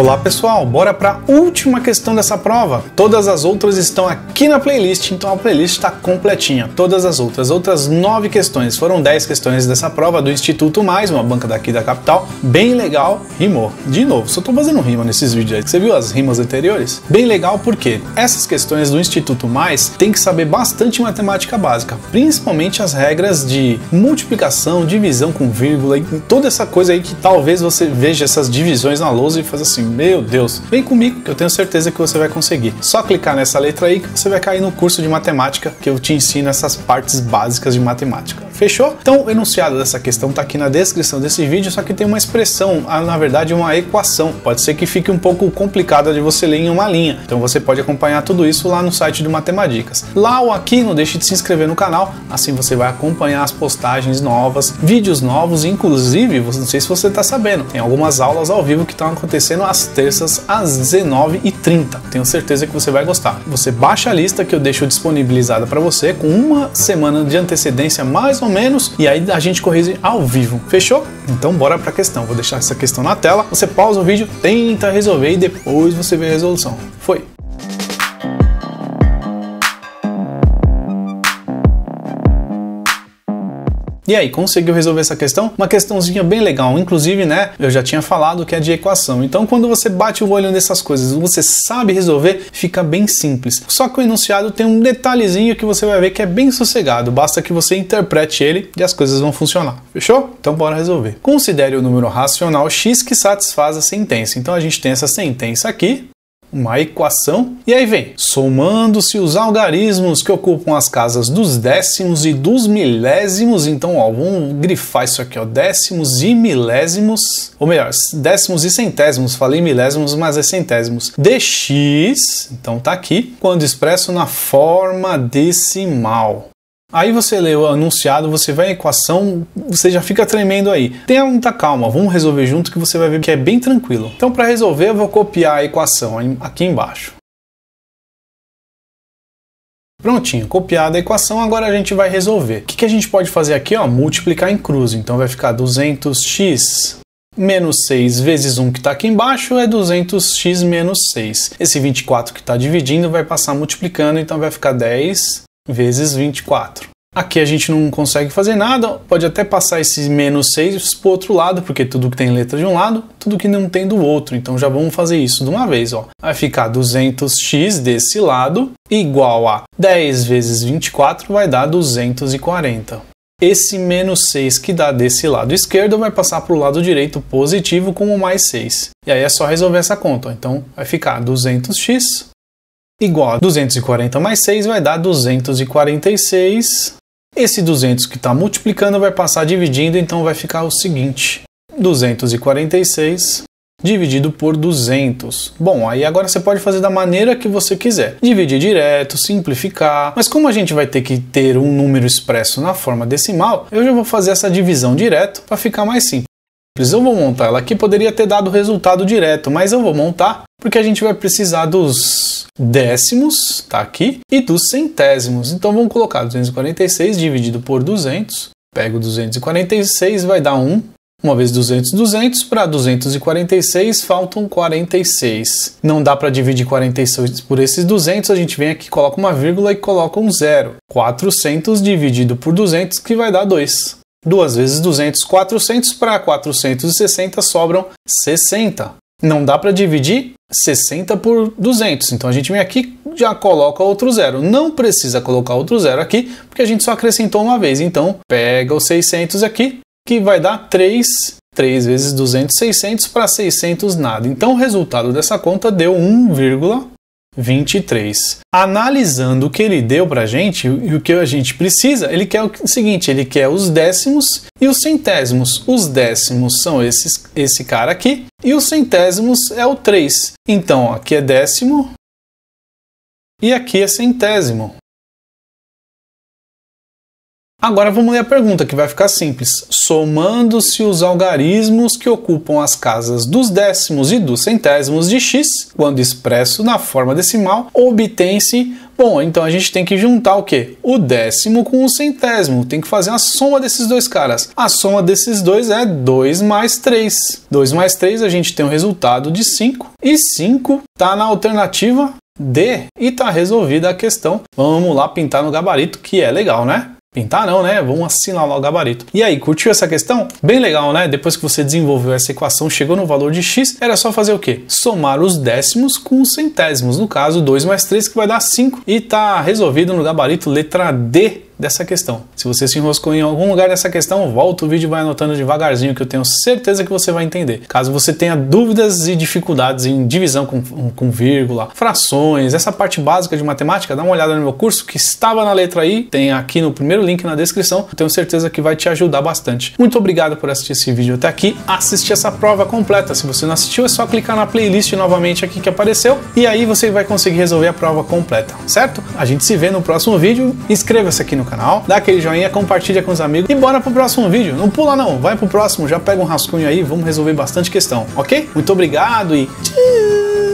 Olá pessoal, bora para a última questão dessa prova. Todas as outras estão aqui na playlist, então a playlist está completinha. Todas as outras, outras nove questões, foram dez questões dessa prova do Instituto Mais, uma banca daqui da capital, bem legal, rimou. De novo, só tô fazendo rima nesses vídeos aí. Você viu as rimas anteriores? Bem legal porque essas questões do Instituto Mais tem que saber bastante matemática básica, principalmente as regras de multiplicação, divisão com vírgula e toda essa coisa aí que talvez você veja essas divisões na lousa e faça assim, meu Deus, vem comigo que eu tenho certeza que você vai conseguir. Só clicar nessa letra aí que você vai cair no curso de matemática que eu te ensino essas partes básicas de matemática. Fechou? Então o enunciado dessa questão está aqui na descrição desse vídeo, só que tem uma expressão, ah, na verdade uma equação. Pode ser que fique um pouco complicada de você ler em uma linha. Então você pode acompanhar tudo isso lá no site do Matemáticas. Lá ou aqui, não deixe de se inscrever no canal, assim você vai acompanhar as postagens novas, vídeos novos, inclusive, não sei se você está sabendo, tem algumas aulas ao vivo que estão acontecendo às terças às 19h30. Tenho certeza que você vai gostar. Você baixa a lista que eu deixo disponibilizada para você com uma semana de antecedência mais ou menos, e aí a gente corrige ao vivo. Fechou? Então bora para a questão. Vou deixar essa questão na tela. Você pausa o vídeo, tenta resolver e depois você vê a resolução. Foi. E aí, conseguiu resolver essa questão? Uma questãozinha bem legal, inclusive, né? Eu já tinha falado que é de equação. Então, quando você bate o olho nessas coisas, você sabe resolver, fica bem simples. Só que o enunciado tem um detalhezinho que você vai ver que é bem sossegado. Basta que você interprete ele e as coisas vão funcionar. Fechou? Então, bora resolver. Considere o número racional x que satisfaz a sentença. Então, a gente tem essa sentença aqui, uma equação. E aí vem, somando-se os algarismos que ocupam as casas dos décimos e dos milésimos, então ó, vamos grifar isso aqui, ó, décimos e milésimos, ou melhor, décimos e centésimos, falei milésimos, mas é centésimos, dx, então tá aqui, quando expresso na forma decimal. Aí você lê o anunciado, você vai à equação, você já fica tremendo aí. Tenha muita calma, vamos resolver junto que você vai ver que é bem tranquilo. Então para resolver eu vou copiar a equação aqui embaixo. Prontinho, copiada a equação, agora a gente vai resolver. O que, que a gente pode fazer aqui? Ó, multiplicar em cruz, então vai ficar 200x menos 6 vezes 1 que está aqui embaixo é 200x menos 6. Esse 24 que está dividindo vai passar multiplicando, então vai ficar 10 vezes 24. Aqui a gente não consegue fazer nada, pode até passar esse menos 6 para o outro lado, porque tudo que tem letra de um lado, tudo que não tem do outro. Então já vamos fazer isso de uma vez. Ó. Vai ficar 200x desse lado igual a 10 vezes 24 vai dar 240. Esse menos 6 que dá desse lado esquerdo vai passar para o lado direito positivo com o mais 6. E aí é só resolver essa conta. Então vai ficar 200x igual a 240 mais 6 vai dar 246. Esse 200 que está multiplicando vai passar dividindo, então vai ficar o seguinte: 246 dividido por 200. Bom, aí agora você pode fazer da maneira que você quiser. Dividir direto, simplificar. Mas como a gente vai ter que ter um número expresso na forma decimal, eu já vou fazer essa divisão direto para ficar mais simples. Eu vou montar ela aqui, poderia ter dado resultado direto, mas eu vou montar porque a gente vai precisar dos décimos, tá aqui, e dos centésimos. Então vamos colocar 246 dividido por 200. Pego 246, vai dar 1. Uma vez 200, 200, para 246 faltam 46. Não dá para dividir 46 por esses 200, a gente vem aqui, coloca uma vírgula e coloca um zero. 400 dividido por 200, que vai dar 2. 2 vezes 200, 400, para 460 sobram 60. Não dá para dividir 60 por 200. Então a gente vem aqui já coloca outro zero. Não precisa colocar outro zero aqui, porque a gente só acrescentou uma vez. Então pega os 600 aqui, que vai dar 3. 3 vezes 200, 600 para 600 nada. Então o resultado dessa conta deu 1,23. Analisando o que ele deu para a gente e o que a gente precisa, ele quer o seguinte: ele quer os décimos e os centésimos. Os décimos são esses, esse cara aqui e os centésimos é o 3. Então aqui é décimo e aqui é centésimo. Agora vamos ler a pergunta, que vai ficar simples. Somando-se os algarismos que ocupam as casas dos décimos e dos centésimos de x, quando expresso na forma decimal, obtém-se Bom, então a gente tem que juntar o quê? O décimo com o centésimo. Tem que fazer a soma desses dois caras. A soma desses dois é 2 mais 3. 2 mais 3 a gente tem um resultado de 5. E 5 está na alternativa D. E está resolvida a questão. Vamos lá pintar no gabarito, que é legal, né? Pintar não, né? Vamos assinar lá o gabarito. E aí, curtiu essa questão? Bem legal, né? Depois que você desenvolveu essa equação, chegou no valor de x, era só fazer o quê? Somar os décimos com os centésimos. No caso, 2 mais 3, que vai dar 5. E tá resolvido no gabarito letra D dessa questão. Se você se enroscou em algum lugar dessa questão, volta o vídeo e vai anotando devagarzinho que eu tenho certeza que você vai entender. Caso você tenha dúvidas e dificuldades em divisão com, com vírgula, frações, essa parte básica de matemática, dá uma olhada no meu curso que estava na letra I, tem aqui no primeiro link na descrição. Eu tenho certeza que vai te ajudar bastante. Muito obrigado por assistir esse vídeo até aqui. Assistir essa prova completa. Se você não assistiu, é só clicar na playlist novamente aqui que apareceu e aí você vai conseguir resolver a prova completa, certo? A gente se vê no próximo vídeo. Inscreva-se aqui no canal, dá aquele joinha, compartilha com os amigos e bora pro próximo vídeo. Não pula não, vai pro próximo, já pega um rascunho aí, vamos resolver bastante questão, ok? Muito obrigado e tchau!